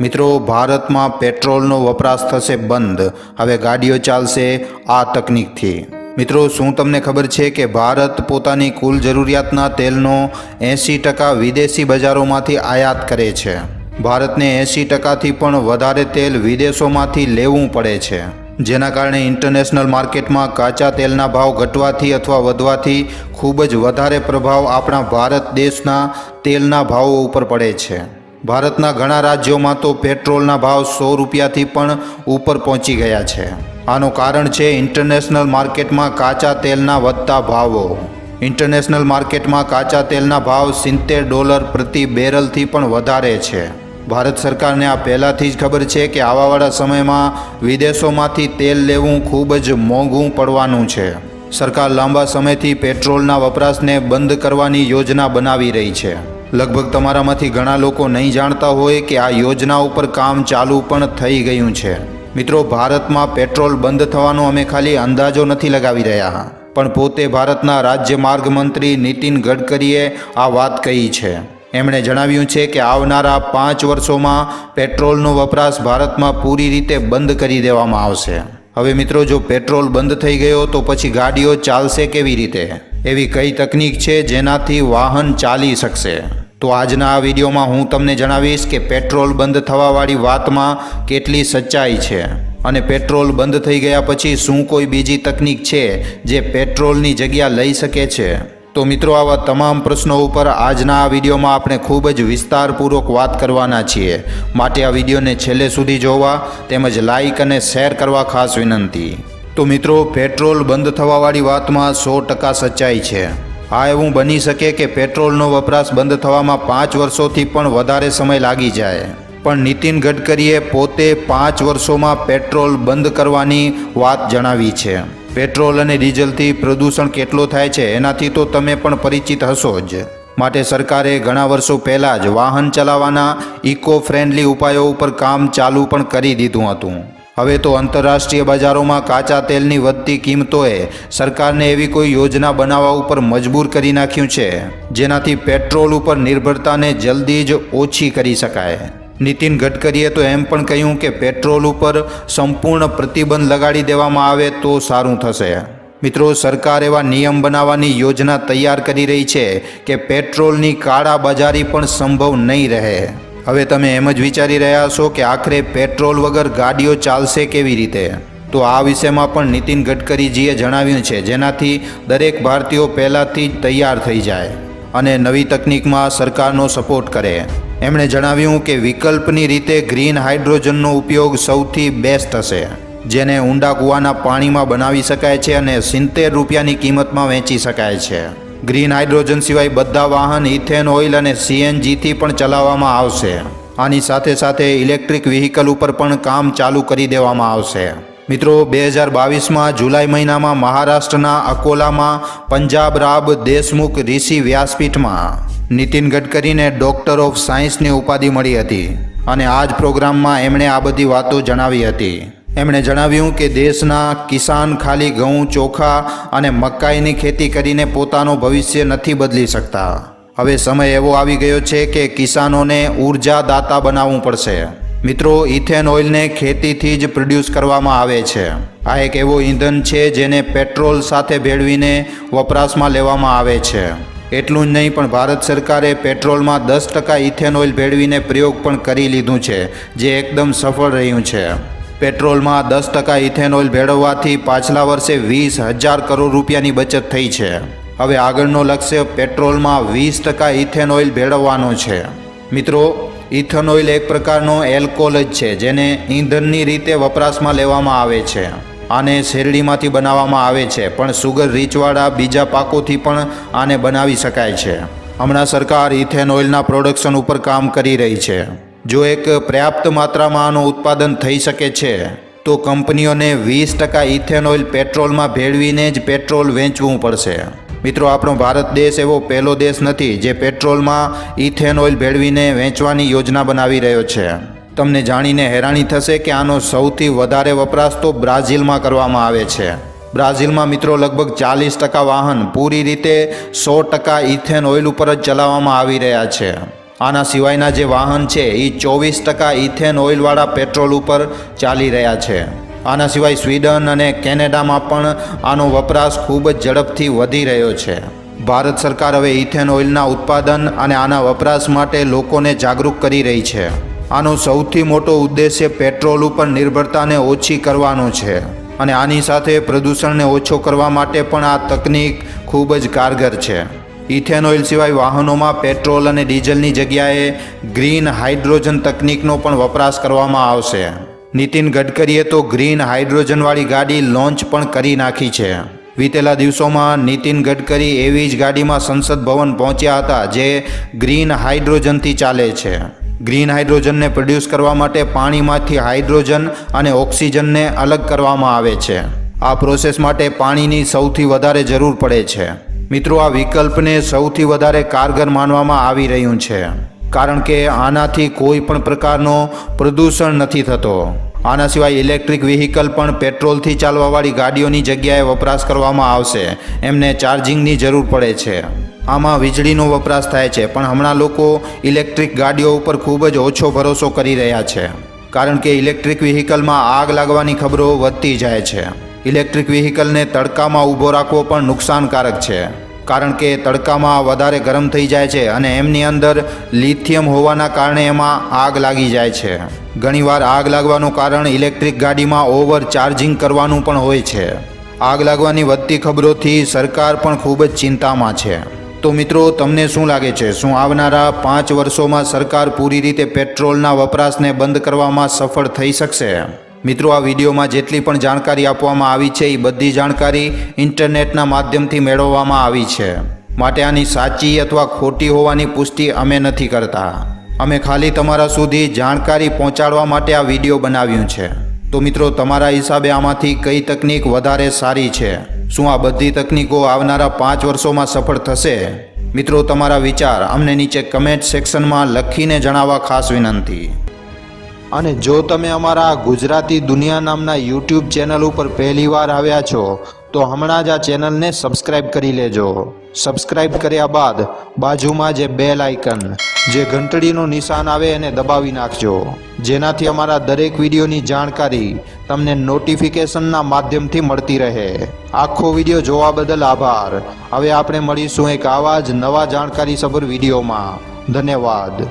મિત્રો, ભારતમાં પેટ્રોલનો વપરાશ થશે બંધ. હવે ગાડીઓ ચાલશે આ તકનિકથી. મિત્રો, શું તમને ખબર છે કે ભારત પોતાની કુલ જરૂરિયાતના તેલનો એંસી ટકા વિદેશી બજારોમાંથી આયાત કરે છે? ભારતને એંસી ટકાથી પણ વધારે તેલ વિદેશોમાંથી લેવું પડે છે. જેના કારણે ઇન્ટરનેશનલ માર્કેટમાં કાચા તેલના ભાવ ઘટવાથી અથવા વધવાથી ખૂબ જ વધારે પ્રભાવ આપણા ભારત દેશના તેલના ભાવો ઉપર પડે છે. ભારતના ઘણા રાજ્યોમાં તો પેટ્રોલના ભાવ સો રૂપિયાથી પણ ઉપર પહોંચી ગયા છે. આનું કારણ છે ઇન્ટરનેશનલ માર્કેટમાં કાચા તેલના વધતા ભાવો. ઇન્ટરનેશનલ માર્કેટમાં કાચા તેલના ભાવ સિત્તેર ડોલર પ્રતિ બેરલથી પણ વધારે છે. ભારત સરકારને આ પહેલાંથી જ ખબર છે કે આવાવાળા સમયમાં વિદેશોમાંથી તેલ લેવું ખૂબ જ મોંઘું પડવાનું છે. સરકાર લાંબા સમયથી પેટ્રોલના વપરાશને બંધ કરવાની યોજના બનાવી રહી છે. લગભગ તમારામાંથી ઘણા લોકો નહીં જાણતા હોય કે આ યોજના ઉપર કામ ચાલુ પણ થઈ ગયું છે. મિત્રો, ભારતમાં પેટ્રોલ બંધ થવાનો અમે ખાલી અંદાજો નથી લગાવી રહ્યા. પણ પોતે ભારતના રાજ્ય માર્ગ મંત્રી નીતિન ગડકરીએ આ વાત કહી છે. એમણે જણાવ્યું છે કે આવનારા પાંચ વર્ષોમાં પેટ્રોલનો વપરાશ ભારતમાં પૂરી રીતે બંધ કરી દેવામાં આવશે. હવે મિત્રો, જો પેટ્રોલ બંધ થઈ ગયો તો પછી ગાડીઓ ચાલશે કેવી રીતે? એવી કઈ તકનીક છે જેનાથી વાહન ચાલી શકશે? તો આજના આ વિડીયોમાં હું તમને જણાવીશ કે પેટ્રોલ બંધ થવાવાળી વાતમાં કેટલી સચ્ચાઈ છે અને પેટ્રોલ બંધ થઈ ગયા પછી શું કોઈ બીજી તકનીક છે જે પેટ્રોલની જગ્યા લઈ શકે છે? તો મિત્રો, આવા તમામ પ્રશ્નો ઉપર આજના આ વિડીયોમાં આપણે ખૂબ જ વિસ્તારપૂર્વક વાત કરવાના છીએ. માટે આ વિડીયોને છેલ્લે સુધી જોવા તેમજ લાઈક અને શેર કરવા ખાસ વિનંતી. તો મિત્રો, પેટ્રોલ બંધ થવાવાળી વાતમાં સો ટકા સચ્ચાઈ છે. આ એવું બની શકે કે પેટ્રોલનો વપરાશ બંધ થવામાં પાંચ વર્ષોથી પણ વધારે સમય લાગી જાય. પણ નીતિન ગડકરીએ પોતે પાંચ વર્ષોમાં પેટ્રોલ બંધ કરવાની વાત જણાવી છે. પેટ્રોલ અને ડીઝલથી પ્રદૂષણ કેટલો થાય છે, એનાથી તો તમે પણ પરિચિત હશો જ. માટે સરકારે ઘણા વર્ષો પહેલાં જ વાહન ચલાવવાના ઇકો ફ્રેન્ડલી ઉપાયો ઉપર કામ ચાલુ પણ કરી દીધું હતું. હવે તો આંતરરાષ્ટ્રીય બજારોમાં કાચા તેલની વધતી કિંમતોએ સરકારને એવી કોઈ યોજના બનાવવા ઉપર મજબૂર કરી નાખ્યું છે, જેનાથી પેટ્રોલ ઉપર નિર્ભરતાને જલ્દી જ ઓછી કરી શકાય. નીતિન ગડકરીએ તો એમ પણ કહ્યું કે પેટ્રોલ ઉપર સંપૂર્ણ પ્રતિબંધ લગાડી દેવામાં આવે તો સારું થશે. મિત્રો, સરકાર એવા નિયમ બનાવવાની યોજના તૈયાર કરી રહી છે કે પેટ્રોલની કાળા બજારી પણ સંભવ નહીં રહે. હવે તમે એમ જ વિચારી રહ્યા છો કે આખરે પેટ્રોલ વગર ગાડીઓ ચાલશે કેવી રીતે? તો આ વિષયમાં પણ નીતિન ગડકરીજીએ જણાવ્યું છે, જેનાથી દરેક ભારતીયો પહેલાંથી જ તૈયાર થઈ જાય અને નવી તકનિકમાં સરકારનો સપોર્ટ કરે. એમણે જણાવ્યું કે વિકલ્પની રીતે ગ્રીન હાઇડ્રોજનનો ઉપયોગ સૌથી બેસ્ટ હશે, જેને ઊંડા કૂવાના પાણીમાં બનાવી શકાય છે અને સિત્તેર રૂપિયાની કિંમતમાં વેચી શકાય છે. ગ્રીન હાઇડ્રોજન સિવાય બધા વાહન, ઇથેન, ઓઇલ અને સીએનજીથી પણ ચલાવવામાં આવશે. આની સાથે સાથે ઇલેક્ટ્રિક વ્હીકલ ઉપર પણ કામ ચાલુ કરી દેવામાં આવશે. મિત્રો, બે હજાર બાવીસમાં જુલાઈ મહિનામાં મહારાષ્ટ્રના અકોલામાં પંજાબ રાબ દેશમુખ ઋષિ વ્યાસપીઠમાં. નીતિન ગડકરીને ડોક્ટર ઓફ સાયન્સની ઉપાધિ મળી હતી અને આ જ પ્રોગ્રામમાં એમણે આ બધી વાતો જણાવી હતી. એમણે જણાવ્યું કે દેશના કિસાન ખાલી ઘઉં, ચોખા અને મકાઈની ખેતી કરીને પોતાનું ભવિષ્ય નથી બદલી શકતા. હવે સમય એવો આવી ગયો છે કે કિસાનોને ઉર્જાદાતા બનાવવું પડશે. મિત્રો, ઇથેન ઓઇલને ખેતીથી જ પ્રોડ્યુસ કરવામાં આવે છે. આ એક એવો ઈંધન છે જેને પેટ્રોલ સાથે ભેળવીને વપરાશમાં લેવામાં આવે છે. એટલું જ નહીં, પણ ભારત સરકારે પેટ્રોલમાં દસ ટકા ઇથેન ઓઇલ ભેળવીને પ્રયોગ પણ કરી લીધું છે, જે એકદમ સફળ રહ્યું છે. પેટ્રોલમાં દસ ટકા ઇથેન ઓઇલ ભેળવવાથી પાછલા વર્ષે વીસ હજાર કરોડ રૂપિયાની બચત થઈ છે. હવે આગળનો લક્ષ્ય પેટ્રોલમાં વીસ ટકા ઇથેન ઓઇલ ભેળવવાનો છે. મિત્રો ઇથેનોઇલ એક પ્રકારનો એલ્કોહોલ જ છે, જેને ઈંધણની રીતે વપરાશમાં લેવામાં આવે છે. આને શેરડીમાંથી બનાવવામાં આવે છે, પણ સુગર રીચવાળા બીજા પાકોથી પણ આને બનાવી શકાય છે. હમણાં સરકાર ઇથેન ઓઇલના પ્રોડક્શન ઉપર કામ કરી રહી છે. જો એક પર્યાપ્ત માત્રામાં આનું ઉત્પાદન થઈ શકે છે, તો કંપનીઓને વીસ ટકા ઇથેનોઇલ પેટ્રોલમાં ભેળવીને જ પેટ્રોલ વેચવું પડશે. મિત્રો, આપણો ભારત દેશ એવો પહેલો દેશ નથી જે પેટ્રોલમાં ઇથેનોઇલ ભેળવીને વેચવાની યોજના બનાવી રહ્યો છે. તમને જાણીને હેરાની થશે કે આનો સૌથી વધારે વપરાશ તો બ્રાઝિલમાં કરવામાં આવે છે. બ્રાઝિલમાં મિત્રો, લગભગ ચાલીસ ટકા વાહન પૂરી રીતે સો ટકા ઇથેન ઓઇલ ઉપર જ ચલાવવામાં આવી રહ્યા છે. આના સિવાયના જે વાહન છે એ ચોવીસ ટકા ઇથેન ઓઇલવાળા પેટ્રોલ ઉપર ચાલી રહ્યા છે. આના સિવાય સ્વીડન અને કેનેડામાં પણ આનો વપરાશ ખૂબ જ ઝડપથી વધી રહ્યો છે. ભારત સરકાર હવે ઇથેન ઓઇલના ઉત્પાદન અને આના વપરાશ માટે લોકોને જાગૃત કરી રહી છે. આનો સૌથી મોટો ઉદ્દેશ્ય પેટ્રોલ ઉપર નિર્ભરતાને ઓછી કરવાનો છે અને આની સાથે પ્રદૂષણને ઓછો કરવા માટે પણ આ તકનીક ખૂબ જ કારગર છે. ઇથેન ઓઇલ સિવાય વાહનોમાં પેટ્રોલ અને ડીઝલની જગ્યાએ ગ્રીન હાઇડ્રોજન તકનીકનો પણ વપરાશ કરવામાં આવશે. નીતિન ગડકરીએ તો ગ્રીન હાઇડ્રોજનવાળી ગાડી લોન્ચ પણ કરી નાખી છે. વીતેલા દિવસોમાં નીતિન ગડકરી એવી જ ગાડીમાં સંસદ ભવન પહોંચ્યા હતા જે ગ્રીન હાઇડ્રોજનથી ચાલે છે. ગ્રીન હાઇડ્રોજનને પ્રોડ્યુસ કરવા માટે પાણીમાંથી હાઇડ્રોજન અને ઓક્સિજનને અલગ કરવામાં આવે છે. આ પ્રોસેસ માટે પાણીની સૌથી વધારે જરૂર પડે છે. મિત્રો, આ વિકલ્પને સૌથી વધારે કારગર માનવામાં આવી રહ્યું છે, કારણ કે આનાથી કોઈ પણ પ્રકારનો પ્રદૂષણ નથી થતો. આના સિવાય ઇલેક્ટ્રિક વ્હીકલ પણ પેટ્રોલથી ચાલવાવાળી ગાડીઓની જગ્યાએ વપરાશ કરવામાં આવશે. એમને ચાર્જિંગની જરૂર પડે છે. આમાં વીજળીનો વપરાશ થાય છે, પણ હમણાં લોકો ઇલેક્ટ્રિક ગાડીઓ ઉપર ખૂબ જ ઓછો ભરોસો કરી રહ્યા છે, કારણ કે ઇલેક્ટ્રિક વ્હીકલમાં આગ લાગવાની ખબરો વધતી જાય છે. ઇલેક્ટ્રિક વ્હીકલને તડકામાં ઊભો રાખવો પણ નુકસાનકારક છે. કારણ કે તડકામાં વધારે ગરમ થઈ જાય છે અને એમની અંદર લિથિયમ હોવાના કારણે એમાં આગ લાગી જાય છે. ઘણીવાર આગ લાગવાનું કારણ ઇલેક્ટ્રિક ગાડીમાં ઓવર ચાર્જિંગ કરવાનું પણ હોય છે. આગ લાગવાની વધતી ખબરોથી સરકાર પણ ખૂબ જ ચિંતામાં છે. તો મિત્રો, તમને શું લાગે છે? શું આવનારા પાંચ વર્ષોમાં સરકાર પૂરી રીતે પેટ્રોલના વપરાશને બંધ કરવામાં સફળ થઈ શકશે? મિત્રો, આ વિડીયોમાં જેટલી પણ જાણકારી આપવામાં આવી છે, એ બધી જાણકારી ઇન્ટરનેટના માધ્યમથી મેળવવામાં આવી છે. માટે આની સાચી અથવા ખોટી હોવાની પુષ્ટિ અમે નથી કરતા. અમે ખાલી તમારા સુધી જાણકારી પહોંચાડવા માટે આ વીડિયો બનાવ્યું છે. તો મિત્રો, તમારા હિસાબે આમાંથી કઈ તકનીક વધારે સારી છે? શું આ બધી તકનીકો આવનારા પાંચ વર્ષોમાં સફળ થશે? મિત્રો, તમારા વિચાર અમને નીચે કમેન્ટ સેક્શનમાં લખીને જણાવવા ખાસ વિનંતી. અને જો તમે અમારા ગુજરાતી દુનિયા નામના યુટ્યુબ ચેનલ ઉપર પહેલીવાર આવ્યા છો, તો હમણાં જ આ ચેનલને સબસ્ક્રાઇબ કરી લેજો. સબસ્ક્રાઇબ કર્યા બાદ બાજુમાં જે બેલ આઇકન, જે ઘંટડીનું નિશાન આવે એને દબાવી નાખજો. જેનાથી અમારા દરેક વિડીયોની જાણકારી તમને નોટિફિકેશનના માધ્યમથી મળતી રહે. આખો વીડિયો જોવા બદલ આભાર. હવે આપણે મળીશું એક આવા જ નવા જાણકારી સભર વિડીયોમાં. ધન્યવાદ.